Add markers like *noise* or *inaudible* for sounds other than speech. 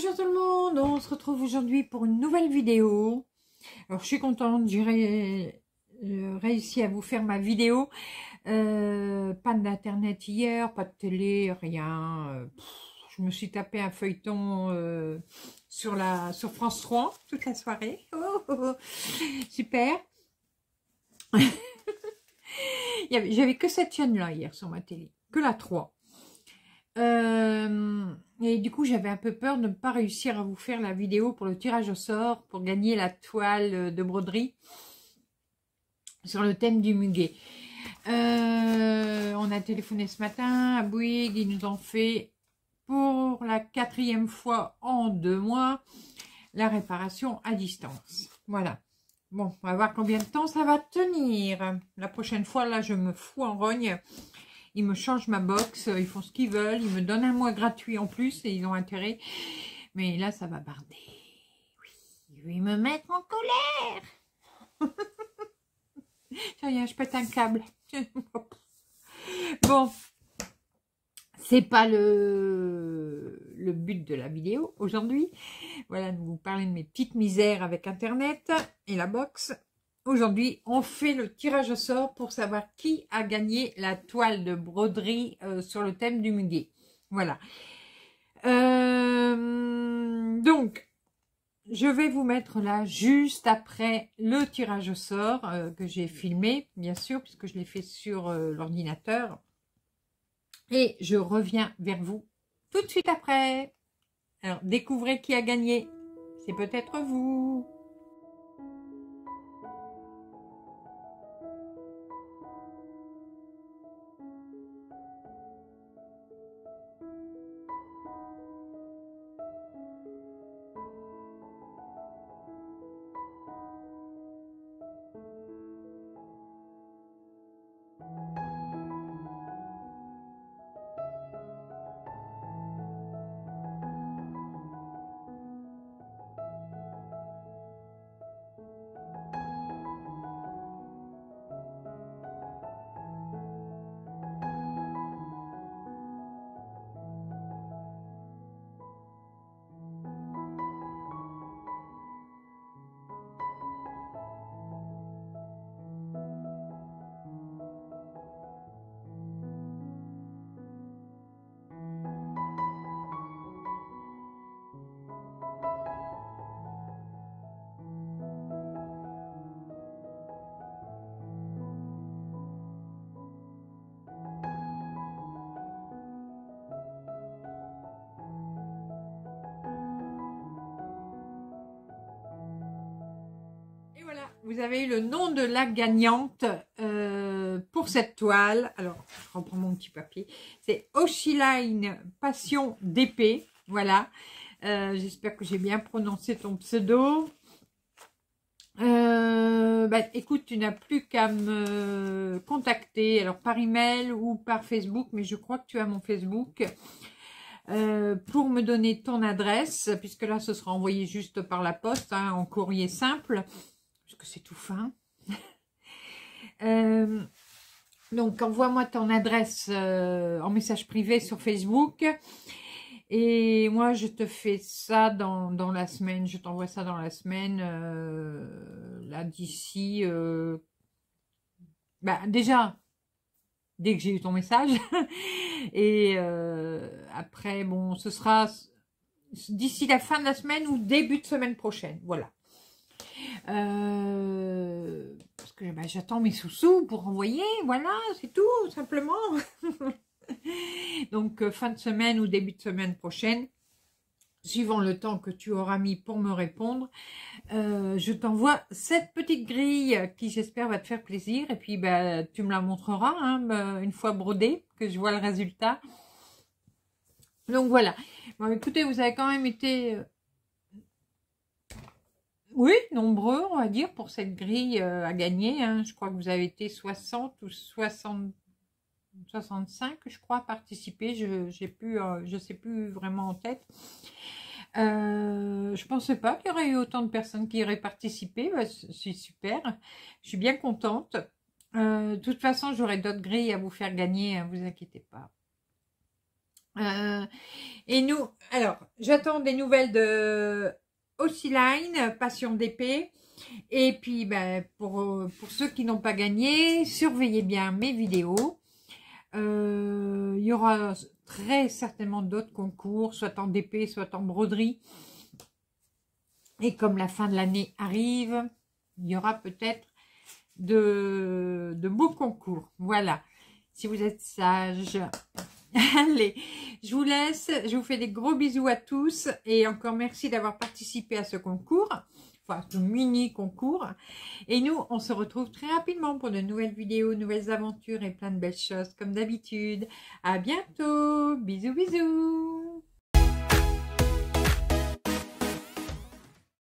Bonjour tout le monde, on se retrouve aujourd'hui pour une nouvelle vidéo. Alors je suis contente, j'ai réussi à vous faire ma vidéo. Euh, pas d'internet hier, pas de télé, rien. Euh, je me suis tapé un feuilleton euh, sur, la, sur France 3 toute la soirée. Oh, oh, oh. Super. *laughs* J'avais que cette chaîne-là hier sur ma télé, que la 3. Euh, et du coup, j'avais un peu peur de ne pas réussir à vous faire la vidéo pour le tirage au sort, pour gagner la toile de broderie sur le thème du muguet. Euh, on a téléphoné ce matin à Bouygues, ils nous ont fait pour la quatrième fois en deux mois la réparation à distance. Voilà. Bon, on va voir combien de temps ça va tenir. La prochaine fois, là, je me fous en rogne. Ils me changent ma box, ils font ce qu'ils veulent, ils me donnent un mois gratuit en plus et ils ont intérêt. Mais là, ça va barder. Oui, ils me mettre en colère. *laughs* Rien, je pète un câble. *laughs* bon, c'est pas le, le but de la vidéo aujourd'hui. Voilà, de vous parler de mes petites misères avec Internet et la box. Aujourd'hui, on fait le tirage au sort pour savoir qui a gagné la toile de broderie euh, sur le thème du muguet. Voilà. Euh, donc, je vais vous mettre là juste après le tirage au sort euh, que j'ai filmé, bien sûr, puisque je l'ai fait sur l'ordinateur. Et je reviens vers vous tout de suite après. Alors, découvrez qui a gagné. C'est peut-être vous. Vous avez eu le nom de la gagnante euh, pour cette toile. Alors, je reprends mon petit papier. C'est Oshiline Passion d'épée. Voilà. Euh, j'espère que j'ai bien prononcé ton pseudo. Euh, bah, écoute, tu n'as plus qu'à me contacter, alors par email ou par Facebook, mais je crois que tu as mon Facebook, pour me donner ton adresse, puisque là, ce sera envoyé juste par la poste, hein, en courrier simple c'est tout fin. *laughs* Euh, donc, envoie-moi ton adresse euh, en message privé sur Facebook. Et moi, je te fais ça dans, la semaine. Je t'envoie ça dans la semaine. Euh, là, d'ici... bah, déjà, dès que j'ai eu ton message. *laughs* Et après, bon, ce sera d'ici la fin de la semaine ou début de semaine prochaine. Voilà. Euh, parce que bah, j'attends mes sous-sous pour envoyer, voilà, c'est tout, simplement. *laughs* Donc, euh, fin de semaine ou début de semaine prochaine, suivant le temps que tu auras mis pour me répondre, euh, je t'envoie cette petite grille qui, j'espère, va te faire plaisir. Et puis, bah, tu me la montreras hein, une fois brodée, que je vois le résultat. Donc, voilà. Bon, écoutez, vous avez quand même été oui, nombreux, on va dire, pour cette grille euh, à gagner. Hein. Je crois que vous avez été 60 ou 60, 65, je crois, participer. Je ne euh, sais plus vraiment en tête. Euh, je ne pensais pas qu'il y aurait eu autant de personnes qui auraient participé. Bah, c'est super. Je suis bien contente. de toute façon, j'aurai d'autres grilles à vous faire gagner. Ne hein, vous inquiétez pas. Et nous, alors, j'attends des nouvelles de Line, Passion d'épée. Et puis, ben, pour, ceux qui n'ont pas gagné, surveillez bien mes vidéos. Euh, il y aura très certainement d'autres concours, soit en DP, soit en broderie. Et comme la fin de l'année arrive, il y aura peut-être de, de beaux concours. Voilà. Si vous êtes sage. *laughs* Allez, je vous laisse. Je vous fais des gros bisous à tous. Et encore merci d'avoir participé à ce concours. Enfin, ce mini concours. Et nous, on se retrouve très rapidement pour de nouvelles vidéos, nouvelles aventures et plein de belles choses comme d'habitude. À bientôt. Bisous, bisous.